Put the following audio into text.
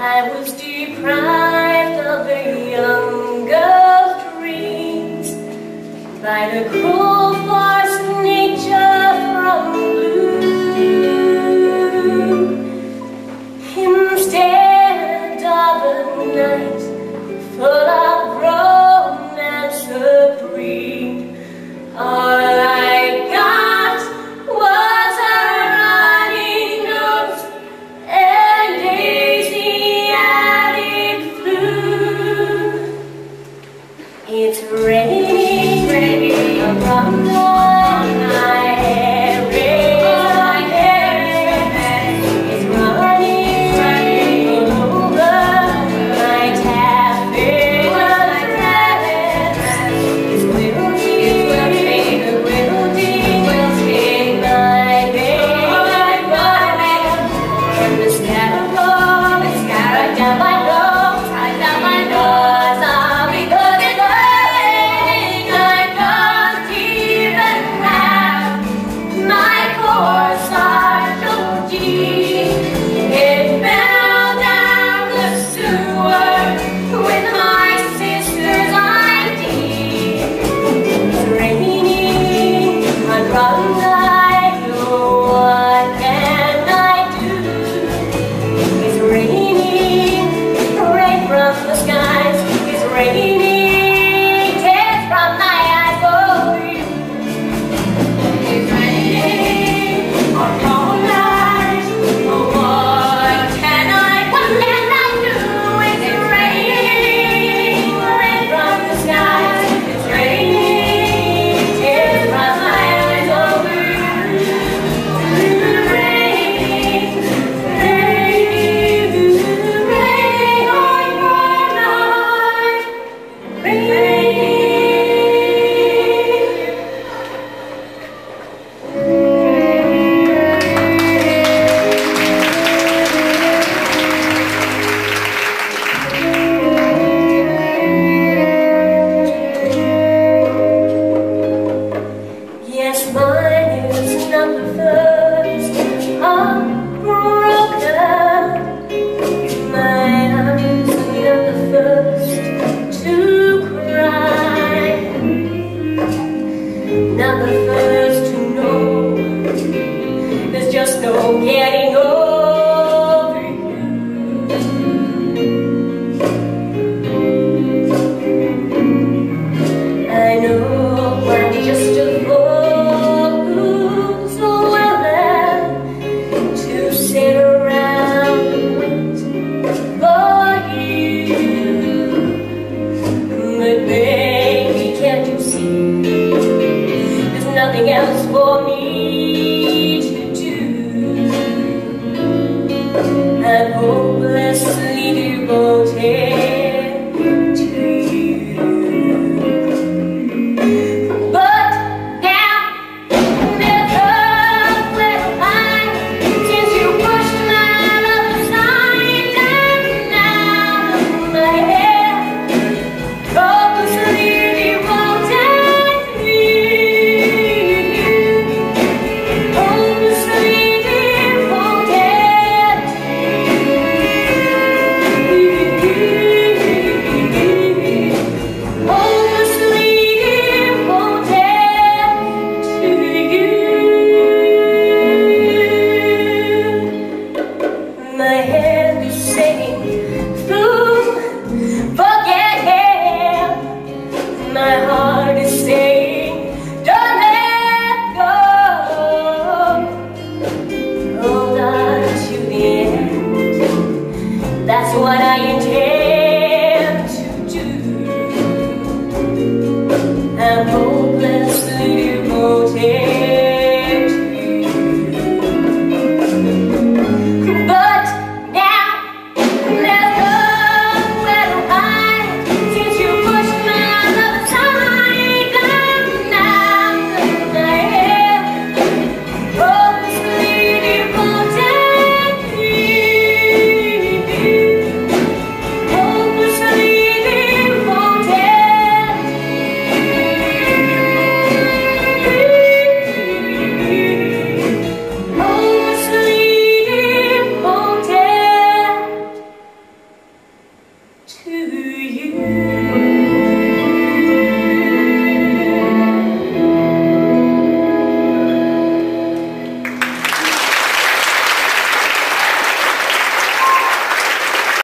I was deprived of a young girl's dreams by the cruel force of nature from blue. Instead of a night another nothing else for me to do. I'm hopelessly devoted.